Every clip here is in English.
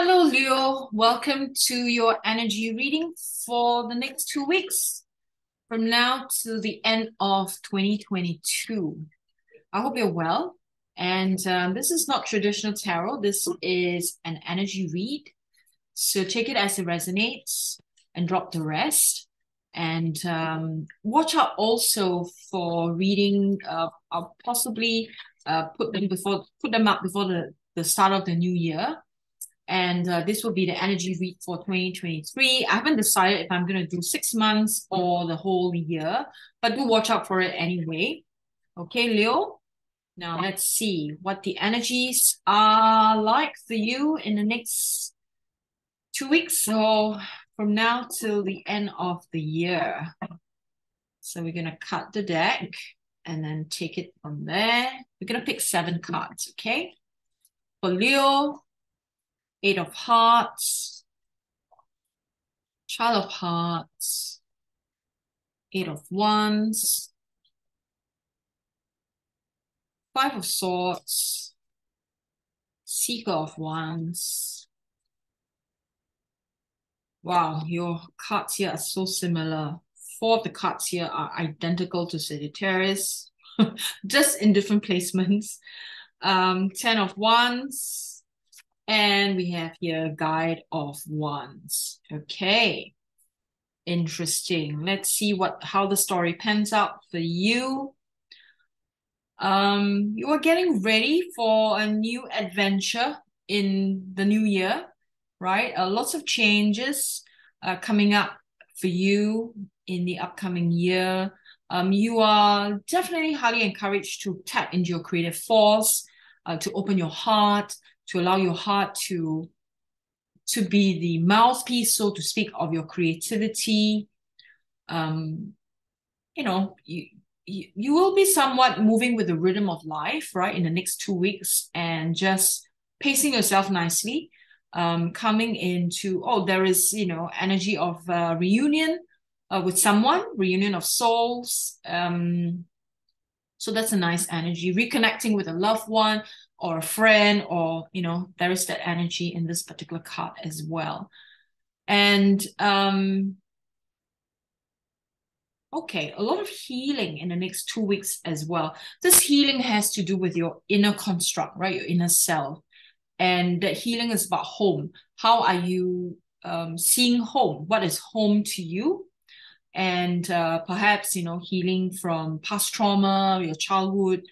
Hello, Leo. Welcome to your energy reading for the next two weeks from now to the end of 2022. I hope you're well. And um, this is not traditional tarot, this is an energy read. So take it as it resonates and drop the rest. And um, watch out also for reading. Uh, I'll possibly uh, put them before put them up before the, the start of the new year and uh, this will be the energy read for 2023. I haven't decided if I'm going to do six months or the whole year, but do watch out for it anyway. Okay, Leo? Now let's see what the energies are like for you in the next two weeks. So from now till the end of the year. So we're going to cut the deck and then take it from there. We're going to pick seven cards, okay? For Leo, Eight of Hearts, Child of Hearts, Eight of Wands, Five of Swords, Seeker of Wands. Wow, your cards here are so similar. Four of the cards here are identical to Sagittarius, just in different placements. Um, Ten of Wands, and we have here guide of wands. Okay. Interesting. Let's see what how the story pans out for you. Um, you are getting ready for a new adventure in the new year, right? Uh, lots of changes uh, coming up for you in the upcoming year. Um, you are definitely highly encouraged to tap into your creative force, uh, to open your heart, to allow your heart to to be the mouthpiece, so to speak, of your creativity. Um, you know, you, you you will be somewhat moving with the rhythm of life, right, in the next two weeks, and just pacing yourself nicely. Um, coming into oh, there is you know energy of uh, reunion uh, with someone, reunion of souls. Um, so that's a nice energy. Reconnecting with a loved one, or a friend or you know there is that energy in this particular card as well. And um okay a lot of healing in the next two weeks as well. This healing has to do with your inner construct right? Your inner self. And that healing is about home. How are you um, seeing home? What is home to you and uh, perhaps you know healing from past trauma your childhood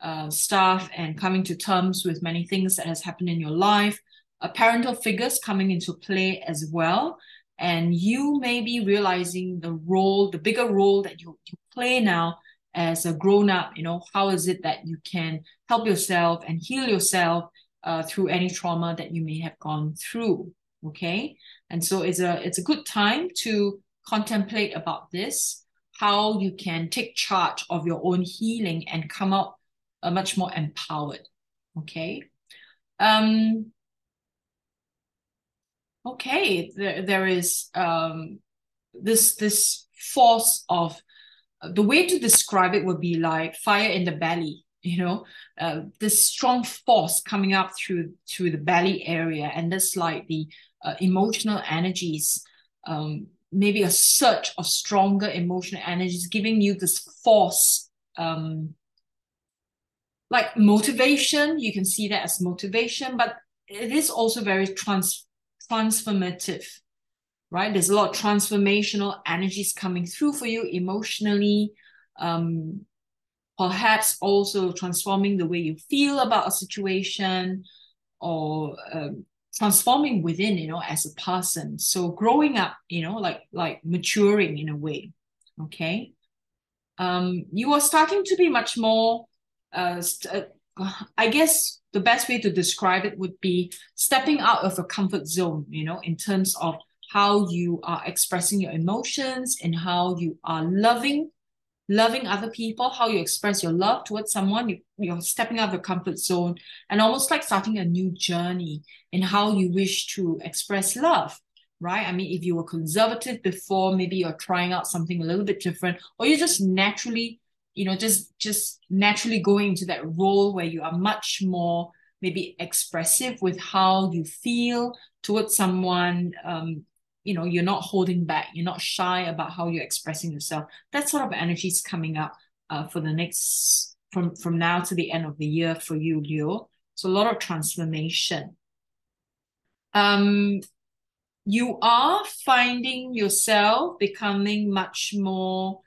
uh, stuff and coming to terms with many things that has happened in your life. Uh, parental figures coming into play as well and you may be realizing the role the bigger role that you, you play now as a grown up you know how is it that you can help yourself and heal yourself uh, through any trauma that you may have gone through okay? And so it's a it's a good time to contemplate about this how you can take charge of your own healing and come out uh, much more empowered. Okay. Um, okay, there, there is um, this this force of uh, the way to describe it would be like fire in the belly you know uh, this strong force coming up through through the belly area and that's like the uh, emotional energies um, maybe a surge of stronger emotional energies giving you this force um, like motivation. You can see that as motivation but it is also very trans transformative right? There's a lot of transformational energies coming through for you emotionally um perhaps also transforming the way you feel about a situation or um, transforming within you know as a person. So growing up you know like like maturing in a way okay? Um you are starting to be much more uh, uh, I guess the best way to describe it would be stepping out of a comfort zone, you know, in terms of how you are expressing your emotions and how you are loving loving other people how you express your love towards someone you, you're stepping out of your comfort zone and almost like starting a new journey in how you wish to express love right i mean if you were conservative before maybe you're trying out something a little bit different or you're just naturally you know just just naturally going into that role where you are much more maybe expressive with how you feel towards someone. Um, you know, you're not holding back. You're not shy about how you're expressing yourself. That sort of energy is coming up uh, for the next from from now to the end of the year for you, Leo. So a lot of transformation. Um, you are finding yourself becoming much more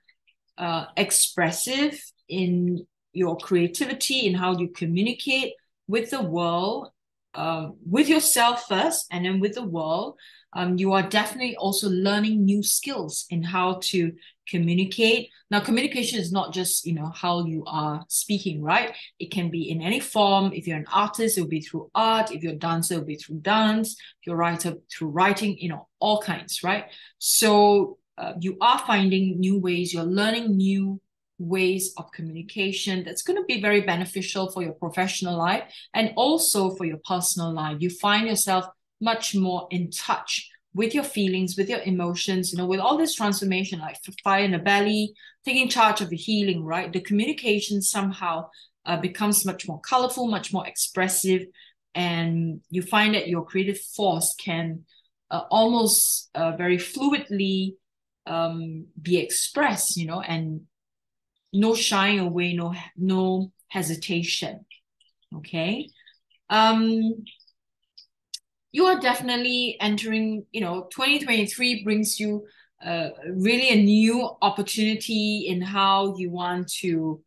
uh, expressive in your creativity, in how you communicate with the world, um, with yourself first, and then with the world. Um, you are definitely also learning new skills in how to communicate. Now, communication is not just, you know, how you are speaking, right? It can be in any form. If you're an artist, it'll be through art. If you're a dancer, it'll be through dance. If you're a writer, through writing, you know, all kinds, right? So uh, you are finding new ways, you're learning new ways of communication that's going to be very beneficial for your professional life and also for your personal life. You find yourself much more in touch with your feelings, with your emotions, you know, with all this transformation, like fire in the belly, taking charge of the healing, right? The communication somehow uh, becomes much more colorful, much more expressive, and you find that your creative force can uh, almost uh, very fluidly um, be expressed, you know, and no shying away, no no hesitation. Okay. Um, you are definitely entering, you know, 2023 brings you uh, really a new opportunity in how you want to,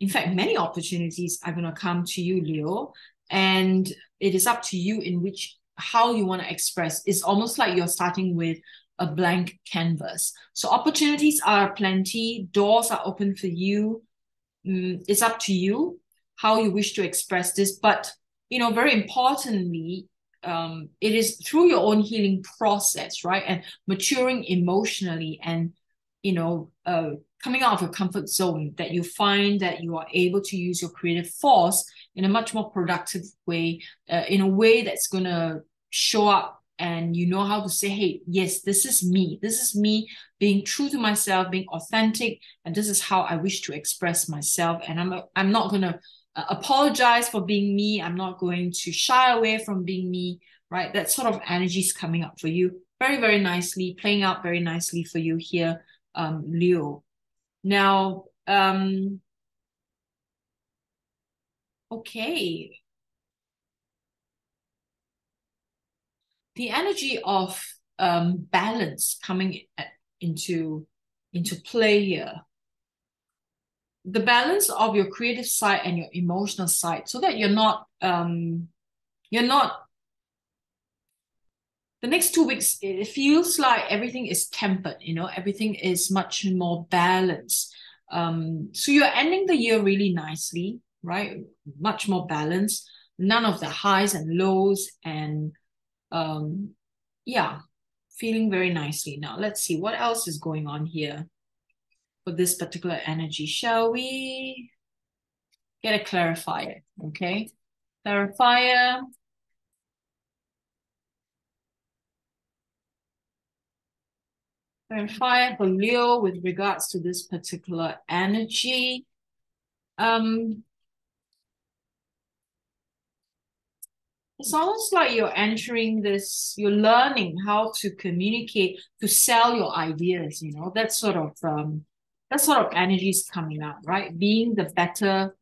in fact, many opportunities are going to come to you, Leo. And it is up to you in which, how you want to express. It's almost like you're starting with a blank canvas. So opportunities are plenty, doors are open for you. Mm, it's up to you how you wish to express this. But, you know, very importantly, um, it is through your own healing process, right? And maturing emotionally and, you know, uh, coming out of your comfort zone that you find that you are able to use your creative force in a much more productive way, uh, in a way that's going to show up and you know how to say, hey, yes, this is me. This is me being true to myself, being authentic, and this is how I wish to express myself. And I'm I'm not gonna uh, apologize for being me. I'm not going to shy away from being me, right? That sort of energy is coming up for you very, very nicely, playing out very nicely for you here, um, Leo. Now, um, okay. The energy of um, balance coming into into play here. The balance of your creative side and your emotional side so that you're not um you're not the next two weeks it feels like everything is tempered you know everything is much more balanced. Um so you're ending the year really nicely right? Much more balanced. None of the highs and lows and um yeah feeling very nicely now let's see what else is going on here for this particular energy. Shall we get a clarifier? Okay. Clarifier. Clarifier for Leo with regards to this particular energy. Um, it's almost like you're entering this, you're learning how to communicate, to sell your ideas, you know, that sort of um, that sort of energy is coming out, right? Being the better,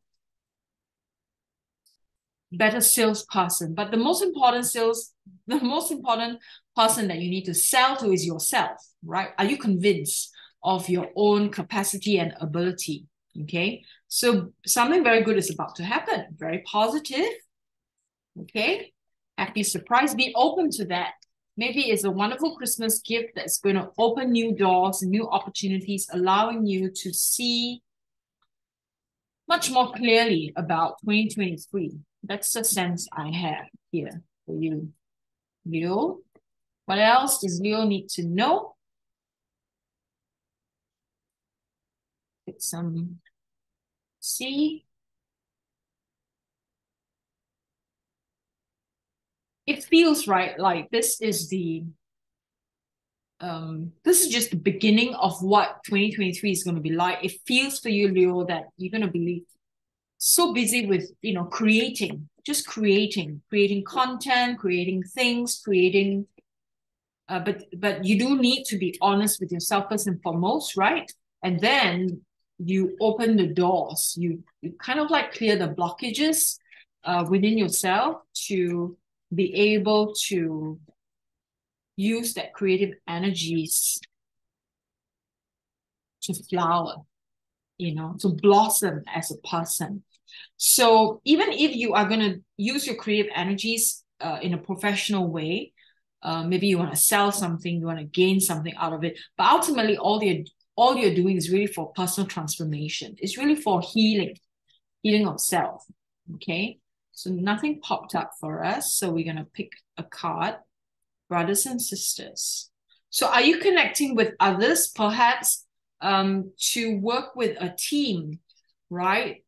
better salesperson. But the most important sales, the most important person that you need to sell to is yourself, right? Are you convinced of your own capacity and ability? Okay. So something very good is about to happen. Very positive. Okay. Happy surprise. Be open to that maybe it's a wonderful Christmas gift that's going to open new doors, new opportunities, allowing you to see much more clearly about 2023. That's the sense I have here for you. Leo, what else does Leo need to know? Get some see it feels right like this is the um this is just the beginning of what 2023 is going to be like it feels for you leo that you're going to be so busy with you know creating just creating, creating content, creating things, creating. Uh, but but you do need to be honest with yourself first and foremost, right? And then you open the doors. You you kind of like clear the blockages uh, within yourself to be able to use that creative energies to flower, you know, to blossom as a person. So even if you are going to use your creative energies uh, in a professional way, uh, maybe you want to sell something, you want to gain something out of it, but ultimately all you're all you're doing is really for personal transformation. It's really for healing, healing of self. Okay, so nothing popped up for us, so we're gonna pick a card, brothers and sisters. So are you connecting with others, perhaps, um, to work with a team, right?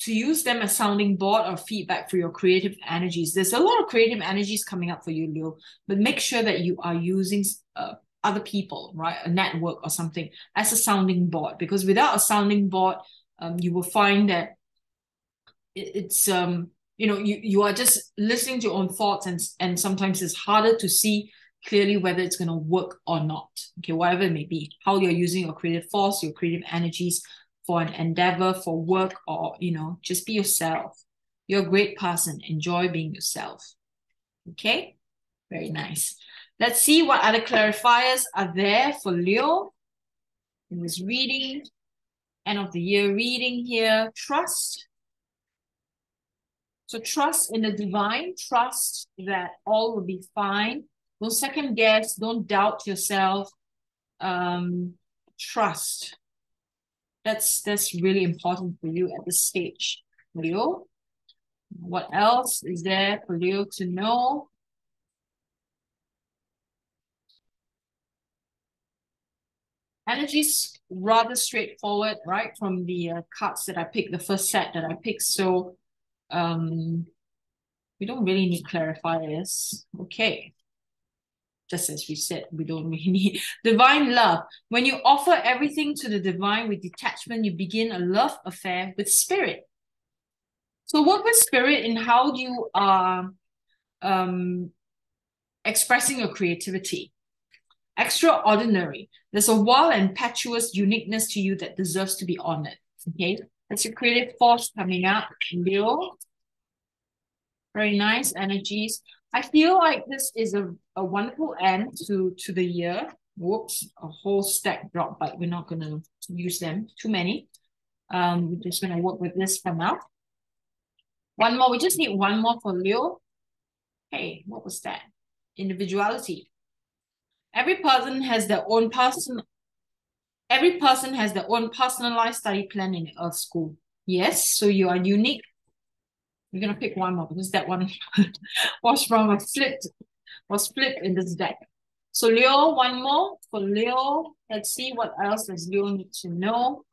to use them as sounding board or feedback for your creative energies. There's a lot of creative energies coming up for you, Leo, but make sure that you are using uh, other people, right? A network or something as a sounding board, because without a sounding board, um, you will find that it's um you know you you are just listening to your own thoughts and and sometimes it's harder to see clearly whether it's going to work or not okay whatever it may be how you're using your creative force your creative energies for an endeavor, for work, or, you know, just be yourself. You're a great person. Enjoy being yourself. Okay? Very nice. Let's see what other clarifiers are there for Leo in this reading. End of the year reading here. Trust. So trust in the divine. Trust that all will be fine. Don't second guess. Don't doubt yourself. Um, trust that's that's really important for you at this stage, Leo. What else is there for Leo to know? Energy's rather straightforward, right? From the uh, cards that I picked, the first set that I picked. So um, we don't really need clarifiers. Okay just as we said, we don't really need divine love. When you offer everything to the divine with detachment, you begin a love affair with spirit. So work with spirit in how you are um, expressing your creativity. Extraordinary. There's a wild and impetuous uniqueness to you that deserves to be honored. Okay, that's a creative force coming out. Leo. Very nice energies. I feel like this is a, a wonderful end to, to the year. Whoops, a whole stack dropped, but we're not going to use them. Too many. Um, we're just going to work with this for now. One more. We just need one more for Leo. Hey, what was that? Individuality. Every person has their own person. Every person has their own personalized study plan in Earth School. Yes, so you are unique we're gonna pick one more because that one was from a flipped was flipped in this deck. So Leo, one more for Leo. Let's see what else does Leo need to know.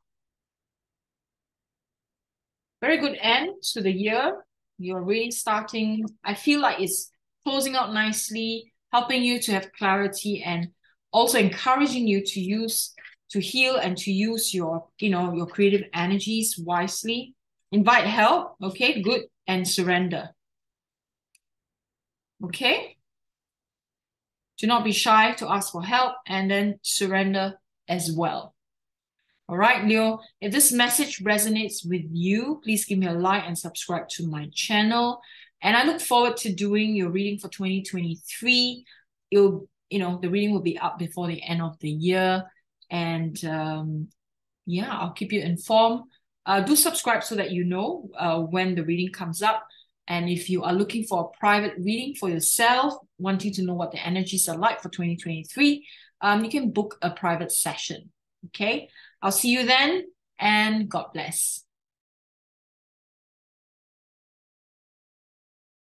Very good end to the year. You're really starting. I feel like it's closing out nicely, helping you to have clarity and also encouraging you to use to heal and to use your you know your creative energies wisely invite help okay good and surrender. Okay? Do not be shy to ask for help and then surrender as well. All right, Leo, if this message resonates with you, please give me a like and subscribe to my channel. And I look forward to doing your reading for 2023. you'll you know, the reading will be up before the end of the year. And um, yeah, I'll keep you informed uh, do subscribe so that you know uh, when the reading comes up. And if you are looking for a private reading for yourself, wanting to know what the energies are like for 2023, um, you can book a private session. Okay. I'll see you then and God bless.